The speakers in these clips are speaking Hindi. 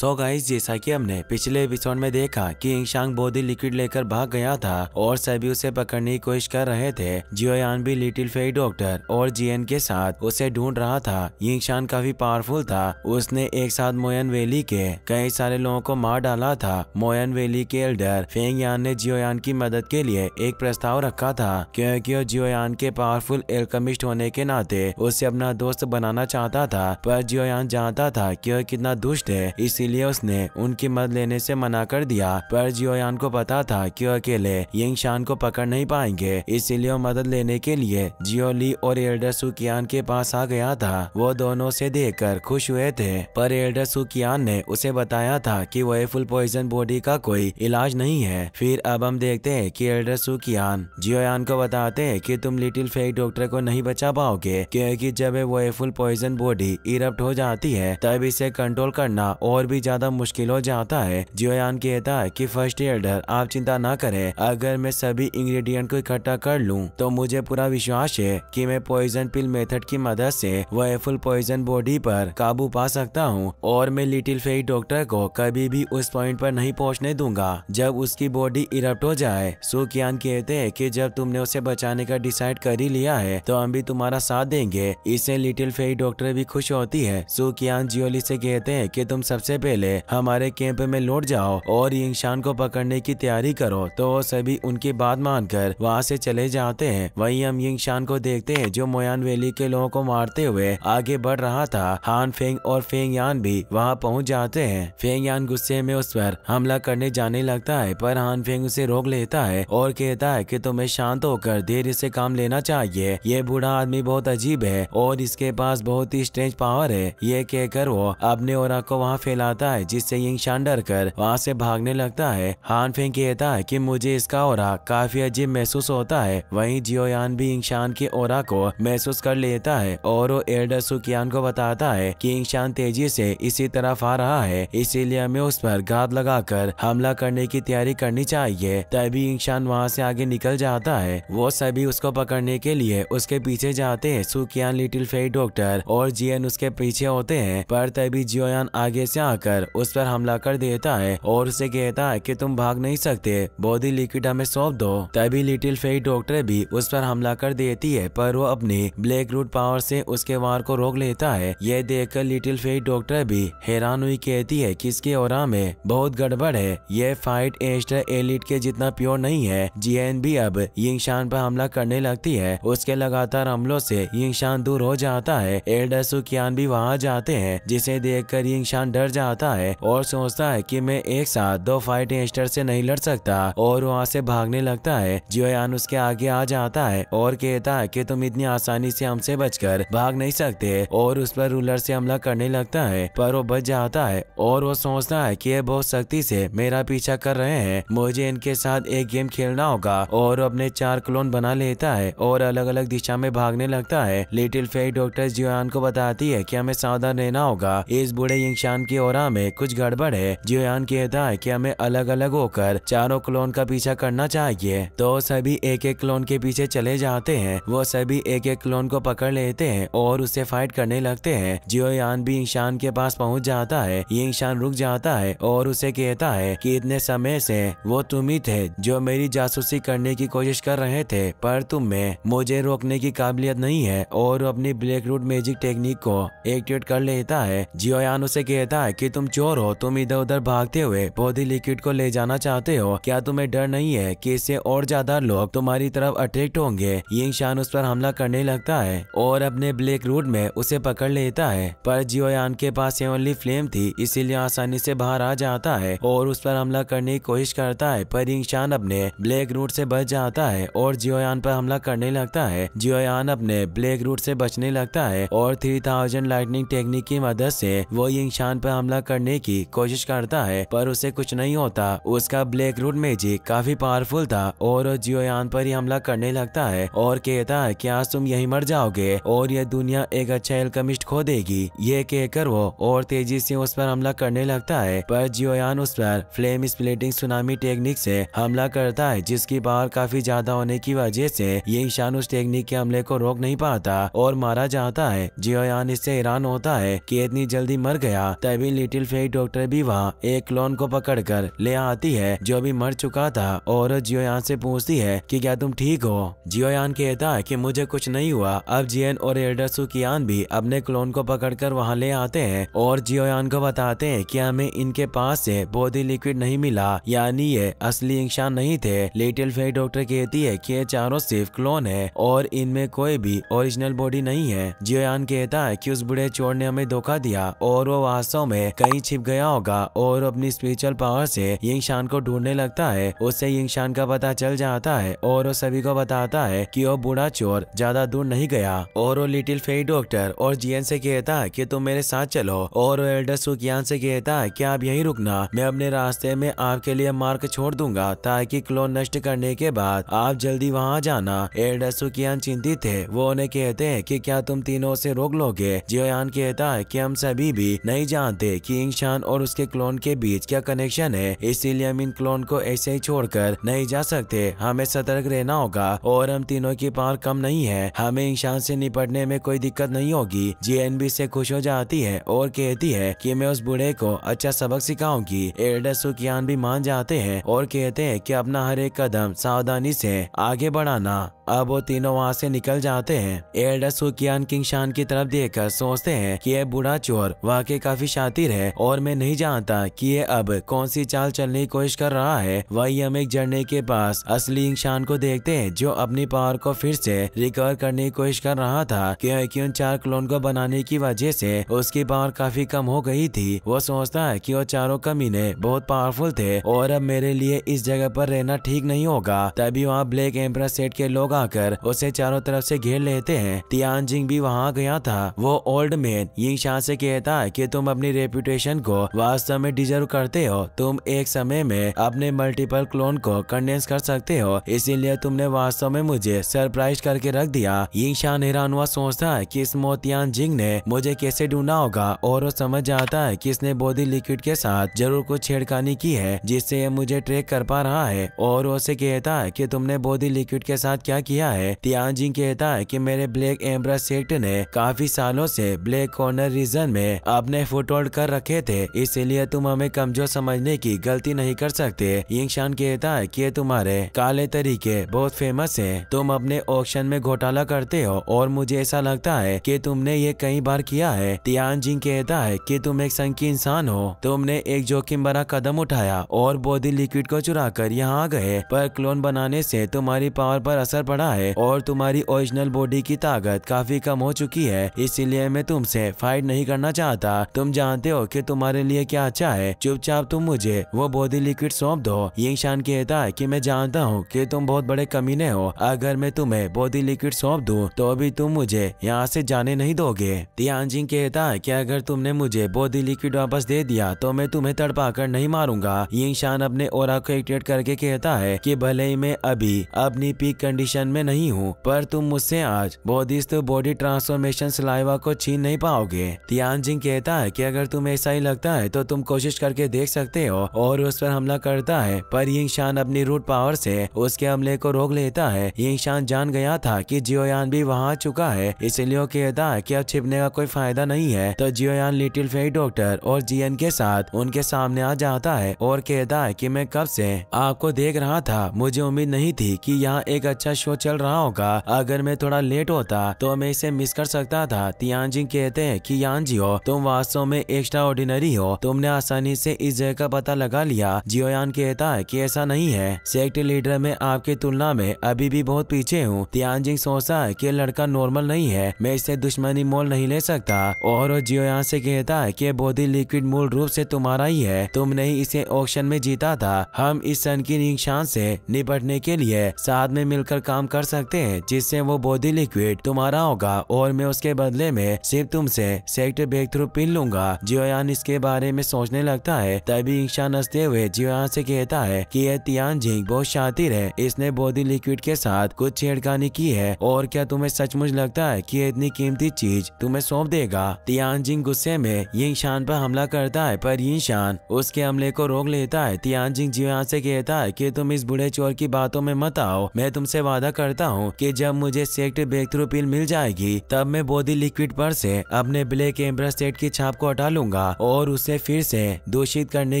सो गाइस जैसा कि हमने पिछले एपिसोड में देखा कि इंशांग बॉडी लिक्विड लेकर भाग गया था और सभी उसे पकड़ने की कोशिश कर रहे थे। जियोयान भी लिटिल फेई डॉक्टर और जीएन के साथ उसे ढूंढ रहा था। यिंगशान काफ़ी पावरफुल था। उसने एक साथ मोयन वैली के कई सारे लोगों को मार डाला था। मोयन वैली के एल्डर फेंग यान ने जियोयान की मदद के लिए एक प्रस्ताव रखा था। क्योंकि वो जियोयान के पावरफुल एल्कमिस्ट होने के नाते उसे अपना दोस्त बनाना चाहता था। पर जियोयान जानता था कि वह कितना दुष्ट है। इसीलिए उसने उनकी मदद लेने से मना कर दिया। पर जियोयान को पता था कि अकेले यंग शान को पकड़ नहीं पाएँगे। इसीलिए मदद लेने के लिए जियोली और एल्डर सुकियान के पास आ गया था। वो दोनों से देखकर खुश हुए थे। पर एल्डर सुकियान ने उसे बताया था कि वो फुल पॉइजन बॉडी का कोई इलाज नहीं है। फिर अब हम देखते हैं कि एल्डर सुकियान जियोयान को बताते हैं कि तुम लिटिल फेक डॉक्टर को नहीं बचा पाओगे। क्योंकि जब वो फुल पॉइजन बॉडी इरप्ट हो जाती है, तब इसे कंट्रोल करना और भी ज़्यादा मुश्किल हो जाता है। जियोयान कहता है कि फ़र्स्ट एल्डर आप चिंता ना करें। अगर मैं सभी इंग्रेडिएंट को इकट्ठा कर लूँ तो मुझे पूरा विश्वास है कि मैं पॉइजन पिल मेथड की मदद से वह फुल पॉइजन बॉडी पर काबू पा सकता हूँ और मैं लिटिल फेक डॉक्टर को कभी भी उस पॉइंट पर नहीं पहुँचने दूँगा। जब उसकी बॉडी इरप्ट हो जाए सुकियान कहते हैं कि जब तुमने उसे बचाने का डिसाइड कर ही लिया है तो हम भी तुम्हारा साथ देंगे। इससे लिटिल फेक डॉक्टर भी खुश होती है। सुकियान जियोली से कहते हैं कि तुम सबसे पहले हमारे कैंप में लौट जाओ और यिंगशान को पकड़ने की तैयारी करो तो सभी उनकी बात मानकर वहाँ से चले जाते हैं। वहीं हम यिंगशान को देखते हैं, जो मोयान वैली के लोगों को मारते हुए आगे बढ़ रहा था। हान फेंग और फेंग यान भी वहाँ पहुँच जाते हैं। फेंग यान गुस्से में उस पर हमला करने जाने लगता है, पर हान फेंग उसे रोक लेता है और कहता है की तुम्हें शांत होकर देर से काम लेना चाहिए। ये बूढ़ा आदमी बहुत अजीब है और इसके पास बहुत ही स्ट्रेंज पावर है। ये कहकर वो अपने और को वहाँ फैलाता है, जिससे यिंगशान डर कर वहाँ से भागने लगता है। हान फेंग कहता है कि मुझे इसका और काफ़ी अजीब महसूस होता है। वहीं जियोयान भी इंशान के ओरा को महसूस कर लेता है और वो एल्डर सुकियान को बताता है कि इंशान तेज़ी से इसी तरफ़ आ रहा है। इसीलिए हमें उस पर घात लगाकर हमला करने की तैयारी करनी चाहिए। तभी इंशान वहाँ से आगे निकल जाता है। वो सभी उसको पकड़ने के लिए उसके पीछे जाते हैं। सुकियान, लिटिल फेक डॉक्टर और जियन उसके पीछे होते हैं। पर तभी जियोयान आगे से आकर उस पर हमला कर देता है और उसे कहता है कि तुम भाग नहीं सकते। बॉडी लिक्विड हमें सौंप दो। तभी लिटिल फेक डॉक्टर भी उस पर हमला कर देती है, पर वो अपनी ब्लैक रूट पावर से उसके वार को रोक लेता है। यह देखकर लिटिल फेक डॉक्टर भी हैरान हुई, कहती है कि इसके और में बहुत गड़बड़ है। यह फाइट एस्टर एलिट के जितना प्योर नहीं है। जीएन भी अब यिंगशान पर हमला करने लगती है। उसके लगातार हमलों से यिंगशान दूर हो जाता है। एल्डर सुकियान भी वहाँ जाते हैं, जिसे देखकर यिंगशान डर जाता है और सोचता है कि मैं एक साथ दो फाइट एस्टर से नहीं लड़ सकता और वहाँ से भागने लगता है। जियोयान उसके आगे आ जाता है और कहता है कि तुम इतनी आसानी से हमसे बचकर भाग नहीं सकते और उस पर रूलर से हमला करने लगता है। पर वो बच जाता है और वो सोचता है कि ये बहुत सख्ती से मेरा पीछा कर रहे हैं। मुझे इनके साथ एक गेम खेलना होगा और अपने चार क्लोन बना लेता है और अलग अलग दिशा में भागने लगता है। लिटिल फेक डॉक्टर जियोयान को बताती है कि हमें सावधान रहना होगा। इस बूढ़े इंसान की ओरा में कुछ गड़बड़ है। जियोयान कहता है कि हमें अलग अलग होकर चारों क्लोन का पीछा करना चाहिए? तो सभी एक एक क्लोन के पीछे चले जाते हैं। वो सभी एक एक क्लोन को पकड़ लेते हैं और उसे फाइट करने लगते हैं। जियोयान भी इंशान के पास पहुँच जाता है। ये इंसान रुक जाता है और उसे कहता है कि इतने समय से वो तुम ही थे जो मेरी जासूसी करने की कोशिश कर रहे थे, पर तुम में मुझे रोकने की काबिलियत नहीं है और अपनी ब्लैक रूट मैजिक टेक्निक को एक्टिवेट कर लेता है। जियोयान उसे कहता है कि तुम चोर हो, तुम इधर उधर भागते हुए बॉडी लिक्विड को ले जाना चाहते हो, क्या तुम्हें डर नहीं है कि इससे और ज़्यादा लोग तुम्हारी तरफ़ अट्रैक्ट होंगे? यिंग शान उस पर हमला करने लगता है और अपने ब्लैक रूट में उसे पकड़ लेता है। पर जियोयान के पास ओनली फ्लेम थी, इसीलिए आसानी से बाहर आ जाता है और उस पर हमला करने की कोशिश करता है। पर इंशान अपने ब्लैक रूट से बच जाता है और जियोयान पर हमला करने लगता है। जियोयान अपने ब्लैक रूट से बचने लगता है और थ्री थाउज़ेंड लाइटनिंग टेक्निक की मदद से वो इंसान पर हमला करने की कोशिश करता है, पर उसे कुछ नहीं होता। उसका ब्लैक रूट मेजिक काफ़ी पावरफुल था और जियोयान पर ही हमला करने लगता है और कहता है कि आज तुम यही मर जाओगे और यह दुनिया एक अच्छा एल्कमिस्ट खो देगी? ये कहकर वो और तेज़ी से उस पर हमला करने लगता है, पर जियोयान उस पर फ्लेम स्प्लिटिंग सुनामी टेक्निक से हमला करता है, जिसकी पावर काफ़ी ज़्यादा होने की वजह से ये ईशान उस टेक्निक के हमले को रोक नहीं पाता और मारा जाता है। जियोयान इससे हैरान होता है कि इतनी जल्दी मर गया, तभी लिटिल फेक डॉक्टर भी वहाँ एक क्लोन को पकड़ कर ले आती है, जो अभी मर चुका था और जियोयान से पूछती है कि क्या तुम ठीक हो? जियोयान कहता है कि मुझे कुछ नहीं हुआ। अब जियन और एल्डर सुकियान भी अपने क्लोन को पकड़कर वहाँ ले आते हैं और जियोयान को बताते हैं कि हमें इनके पास से बॉडी लिक्विड नहीं मिला, यानी ये असली इंसान नहीं थे। लिटिल फेक डॉक्टर कहती है कि ये चारों सिर्फ़ क्लोन है और इनमें कोई भी ओरिजिनल बॉडी नहीं है। जियोयान कहता है कि उस बुढ़े चोर ने हमें धोखा दिया और वो वास्तव में कहीं छिप गया होगा और अपनी स्पिरिचुअल पावर से यिंगशान को ढूँढने लगता है, उससे यिंगशान का पता चल जाता है और वो सभी को बताता है कि वो बूढ़ा चोर ज़्यादा दूर नहीं गया। और वो लिटिल फेक डॉक्टर और जियन से कहता है कि तुम मेरे साथ चलो और एल्डर सुकियान से कहता है कि आप यहीं रुकना, मैं अपने रास्ते में आपके लिए मार्क छोड़ दूँगा ताकि क्लोन नष्ट करने के बाद आप जल्दी वहाँ जाना। एल्डर सुकियान चिंतित थे वो उन्हें कहते हैं कि क्या तुम तीनों से रोक लोगे? जियोयान कहता है कि हम सभी भी नहीं जानते कि इंसान और उसके क्लोन के बीच क्या कनेक्शन है? इसीलिए हम इन क्लोन को ऐसे ही छोड़कर नहीं जा सकते। हमें सतर्क रहना होगा और हम तीनों की पार कम नहीं है। हमें इंसान से निपटने में कोई दिक्कत नहीं होगी। जीएनबी से खुश हो जाती है और कहती है कि मैं उस बूढ़े को अच्छा सबक सिखाऊँगी। एल्डर सुकियान भी मान जाते हैं और कहते हैं कि अपना हर एक कदम सावधानी से आगे बढ़ाना। अब वो तीनों वहाँ से निकल जाते हैं। एल्डर सुकियान किंग शान की तरफ़ देखकर सोचते हैं कि यह बूढ़ा चोर वाकई काफ़ी शातिर है और मैं नहीं जानता कि ये अब कौन सी चाल चलने की कोशिश कर रहा है। वही हम एक झरने के पास असली इंसान को देखते हैं, जो अपनी पावर को फिर से रिकवर करने की कोशिश कर रहा था क्योंकि उन चार क्लोन को बनाने की वजह से उसकी पावर काफ़ी कम हो गई थी। वो सोचता है कि वो चारों कमीने बहुत पावरफुल थे और अब मेरे लिए इस जगह पर रहना ठीक नहीं होगा। तभी वहाँ ब्लैक एम्प्रेस सेट के लोग आकर उसे चारों तरफ़ से घेर लेते हैं। तियान जिंग भी वहाँ गया था। वो ओल्ड मैन यिंग शाह से कहता है कि तुम अपनी रेपुटेशन को वास्तव में डिजर्व करते हो, तुम एक समय में अपने मल्टीपल क्लोन को कंडेंस कर सकते हो। इसीलिए तुमने वास्तव में मुझे सरप्राइज़ करके रख दिया। यिंग शाह हैरान हुआ सोचता है कि इस मोतियान जिंग ने मुझे कैसे ढूंढा होगा, और वो समझ जाता है कि इसने बॉडी लिक्विड के साथ ज़रूर कुछ छेड़खानी की है, जिससे ये मुझे ट्रैक कर पा रहा है। और उसे कहता है कि तुमने बॉडी लिक्विड के साथ क्या किया है? तियान जिंग कहता है कि मेरे ब्लैक एम्ब्रा सेक्ट ने काफ़ी सालों से ब्लैक कॉर्नर रीजन में अपने फुट होल्ड कर रखे थे। इसीलिए तुम हमें कमज़ोर समझने की गलती नहीं कर सकते। यिंगशान कहता है कि तुम्हारे काले तरीके बहुत फ़ेमस है। तुम अपने ऑक्शन में घोटाला करते हो और मुझे ऐसा लगता है कि तुमने ये कई बार किया है। तियान जिंग कहता है कि तुम एक संकी इंसान हो। तुमने एक जोखिम भरा कदम उठाया और बॉडी लिक्विड को चुरा कर यहाँ आ गए। पर क्लोन बनाने से तुम्हारी पावर पर असर पड़ा है और तुम्हारी ओरिजिनल बॉडी की ताकत काफ़ी कम हो चुकी है। इसीलिए मैं तुमसे फाइट नहीं करना चाहता। तुम जानते हो कि तुम्हारे लिए क्या अच्छा है? चुपचाप तुम मुझे वो बॉडी लिक्विड सौंप दो। यिंग शान कहता है कि मैं जानता हूँ कि तुम बहुत बड़े कमीने हो। अगर मैं तुम्हें बॉडी लिक्विड सौंप दूँ तो अभी तुम मुझे यहाँ से जाने नहीं दोगे। तियानजिंग कहता है कि अगर तुमने मुझे बॉडी लिक्विड वापस दे दिया तो मैं तुम्हें तड़पा कर नहीं मारूँगा। यिंग शान अपने ओरा को एक्टिवेट करके कहता है कि भले ही मैं अभी अपनी पीक कंडीशन में नहीं हूँ, पर तुम मुझसे आज बौद्धिस्ट बॉडी ट्रांसफॉर्मेशन सलाइवा को छीन नहीं पाओगे। तियानजिंग कहता है कि अगर तुम्हें ऐसा ही लगता है तो तुम कोशिश करके देख सकते हो, और उस पर हमला करता है। पर यिंग शान अपनी रूट पावर से उसके हमले को रोक लेता है। यिंग शान जान गया था कि जियोयान भी वहाँ आ चुका है, इसलिए कहता है कि अब छिपने का कोई फ़ायदा नहीं है। तो Xiao Yan little fake doctor और जीएन के साथ उनके सामने आ जाता है और कहता है कि मैं कब से आपको देख रहा था, मुझे उम्मीद नहीं थी कि यहाँ एक अच्छा शो चल रहा होगा। अगर मैं थोड़ा लेट होता तो मैं इसे मिस कर सकता था। तियानजी कहते हैं कि, यान जियो, तुम वास्तव में एक्स्ट्रा ऑर्डिनरी हो, तुमने आसानी से इस जगह का पता लगा लिया। जियोयान कहता है कि ऐसा नहीं है। सेक्ट लीडर में आपकी तुलना में अभी भी बहुत पीछे हूँ। तियानजिंग सोचता है कि लड़का नॉर्मल नहीं है, मैं इससे दुश्मनी मोल नहीं ले सकता। और जियोयान से कहता है कि बॉडी लिक्विड मूल रूप से तुम्हारा ही है। तुमने ही इसे ऑक्शन में जीता था। हम इस सन की निशान से निपटने के लिए साथ में मिलकर काम कर सकते हैं, जिससे वो बॉडी लिक्विड तुम्हारा होगा। और मैं उसके बदले में सिर्फ़ तुमसे सेक्टर ब्रेक थ्रू पिन लूँगा। जियोयान इसके बारे में सोचने लगता है, तभी इंशान हँसते हुए जियोयान से कहता है कि यह तियान झिंग बहुत शातिर है। इसने बॉडी लिक्विड के साथ कुछ छेड़खानी की है, और क्या तुम्हें सचमुच लगता है कि इतनी कीमती चीज़ तुम्हें सौंप देगा? तियान जिंग गुस्से में यिंग पर हमला करता है, पर यिंग शान उसके हमले को रोक लेता है। तियान जिंग जियान से कहता है कि तुम इस बुढ़े चोर की बातों में मत आओ। मैं तुमसे वादा करता हूँ कि जब मुझे सेक्ट ब्रेक थ्रू पिल मिल जाएगी, तब मैं बॉडी लिक्विड पर से अपने ब्लैक एम्ब्रा सेट की छाप को हटा लूँगा। करूँगा और उसे फिर से दूषित करने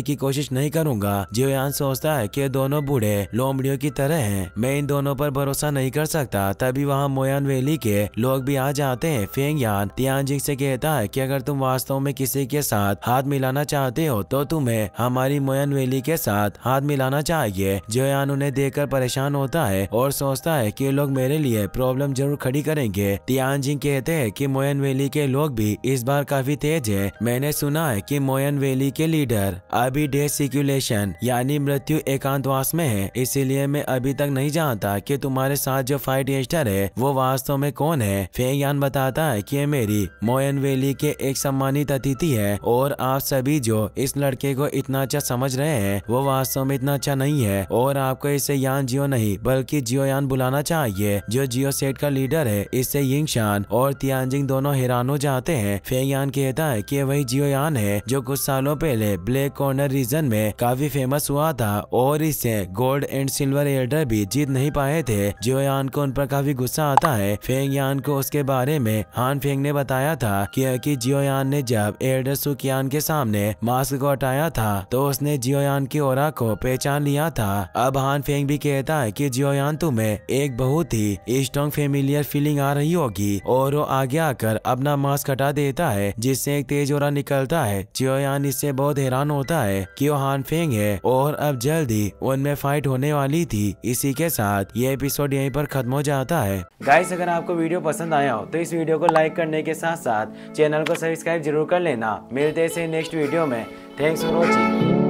की कोशिश नहीं करूँगा। जियोयान सोचता है कि दोनों बूढ़े लोमड़ियों की तरह हैं। मैं इन दोनों पर भरोसा नहीं कर सकता। तभी वहाँ मोयन वैली के लोग भी आ जाते हैं। फेंग यान तियानजिंग से कहता है कि अगर तुम वास्तव में किसी के साथ हाथ मिलाना चाहते हो तो तुम्हें हमारी मोयन वैली के साथ हाथ मिलाना चाहिए। जियोयान उन्हें देखकर परेशान होता है और सोचता है कि लोग मेरे लिए प्रॉब्लम ज़रूर खड़ी करेंगे। तियानजिंग कहते हैं कि मोयन वैली के लोग भी इस बार काफ़ी तेज है। मैंने सुना है कि मोयन वैली के लीडर अभी डे सिक्यूलेशन यानी मृत्यु एकांतवास में है, इसीलिए मैं अभी तक नहीं जानता कि तुम्हारे साथ जो फाइट एस्टर है, वो वास्तव में कौन है। फेयान बताता है कि मेरी मोयन वैली के एक सम्मानित अतिथि है और आप सभी जो इस लड़के को इतना अच्छा समझ रहे हैं, वो वास्तव में इतना अच्छा नहीं है और आपको इसे यान जियो नहीं, बल्कि जियो यान बुलाना चाहिए। जो जियो सेट का लीडर है इससे यिंगशान और तियानजिंग दोनों हैरान हो जाते हैं। फेयान कहता है कि वही जियो यान है जो कुछ सालों पहले ब्लैक कॉर्नर रीजन में काफ़ी फ़ेमस हुआ था और इससे गोल्ड एंड सिल्वर एल्डर भी जीत नहीं पाए थे। जियो यान को उन पर काफ़ी गुस्सा आता है। फेंग यान को उसके बारे में हान फेंग ने बताया था कि, जियो यान ने जब एल्डर सुकियान के सामने मास्क को हटाया था तो उसने जियो यान की ओरा को पहचान लिया था। अब हान फेंग भी कहता है कि जियो यान तुम्हें एक बहुत ही स्ट्रॉन्ग फेमिलियर फीलिंग आ रही होगी और वो आगे आकर अपना मास्क हटा देता है जिससे एक तेज ओरा निकलता है। चियोयान इससे बहुत हैरान होता है कि वो हान फेंग है और अब जल्द ही उनमें फाइट होने वाली थी। इसी के साथ ये एपिसोड यहीं पर खत्म हो जाता है। गाइस अगर आपको वीडियो पसंद आया हो तो इस वीडियो को लाइक करने के साथ साथ चैनल को सब्सक्राइब ज़रूर कर लेना। मिलते हैं नेक्स्ट वीडियो में। Thanks for watching